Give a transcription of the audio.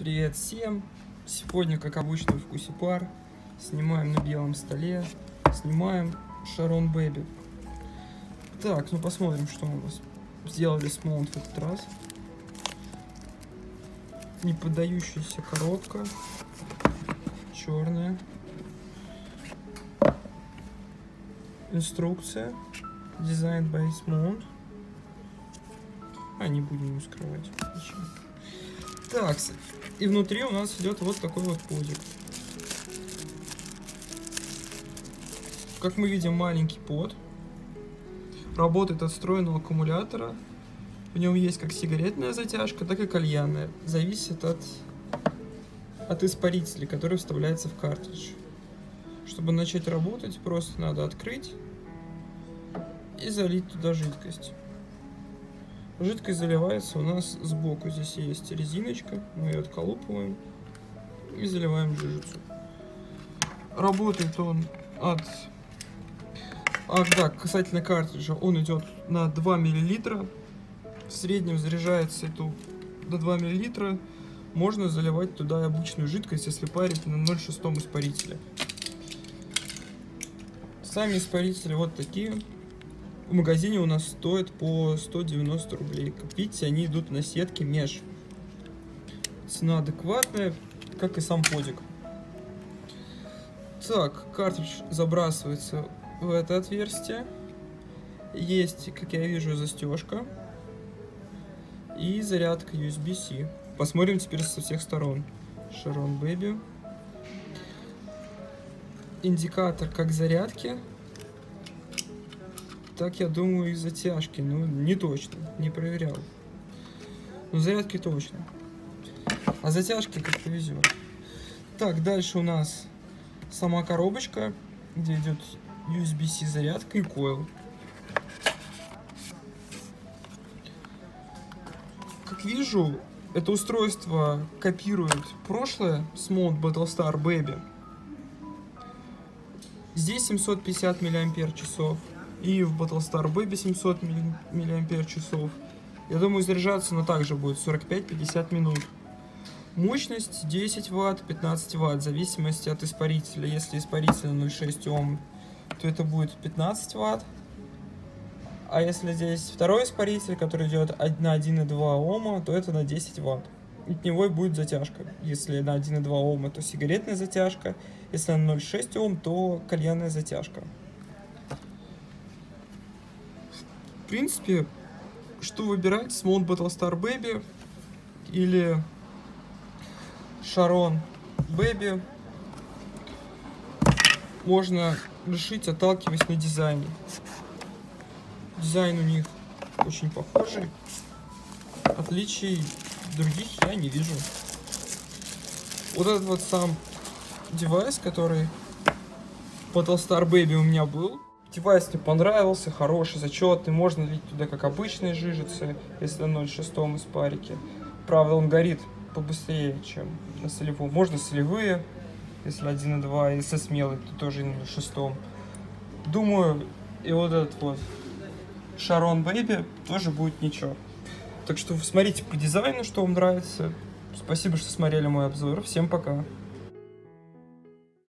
Привет всем! Сегодня, как обычно, в вкусе пар. Снимаем на белом столе. Снимаем Шарон Бэби. Так, ну посмотрим, что у нас сделали с Маунт в этот раз. Не поддающаяся коробка. Черная. Инструкция. Designed by Mount. А, не будем его скрывать. Зачем? Так, и внутри у нас идет вот такой вот подик. Как мы видим, маленький под. Работает от встроенного аккумулятора. В нем есть как сигаретная затяжка, так и кальянная. Зависит от, от испарителя, который вставляется в картридж. Чтобы начать работать, просто надо открыть и залить туда жидкость. Жидкость заливается у нас сбоку. Здесь есть резиночка. Мы ее отколупываем и заливаем жижицу. Работает он от... А, да, касательно картриджа, он идет на 2 мл. В среднем заряжается эту до 2 мл. Можно заливать туда обычную жидкость, если парить на 0,6 испарителе. Сами испарители вот такие в магазине у нас стоит по 190 рублей. Видите, они идут на сетке меж. Цена адекватная, как и сам подик. Так, картридж забрасывается в это отверстие. Есть, как я вижу, застежка. И зарядка USB-C. Посмотрим теперь со всех сторон. Шарон Baby. Индикатор как зарядки так я думаю и затяжки. Ну, не точно, не проверял. Но зарядки точно. А затяжки как повезет. Так, дальше у нас сама коробочка, где идет USB-C зарядка и койл. Как вижу, это устройство копирует прошлое с Mount Battlestar Baby. Здесь 750 мАч и в Battlestar Baby 700 мАч. Я думаю, заряжаться оно также будет 45-50 минут. Мощность 10 Вт, 15 Вт, в зависимости от испарителя. Если испаритель 0,6 Ом, то это будет 15 Вт. А если здесь второй испаритель, который идет на 1,2 Ома, то это на 10 Вт. От него и будет затяжка. Если на 1,2 Ома, то сигаретная затяжка. Если на 0,6 Ом, то кальянная затяжка. Принципе, что выбирать? Small Battlestar Baby или Sharon Baby. Можно решить, отталкиваясь на дизайне. Дизайн у них очень похожий. Отличий других я не вижу. Вот этот вот сам девайс, который Battlestar Baby у меня был, Девайс мне понравился, хороший, зачетный, можно лить туда как обычные жижицы, если на 0,6 испарике. Правда, он горит побыстрее, чем на солевом. Можно солевые, если 1,2, если смелый, то тоже на 6. Думаю, и вот этот вот Шарон Бэйби тоже будет ничего. Так что смотрите по дизайну, что вам нравится. Спасибо, что смотрели мой обзор. Всем пока.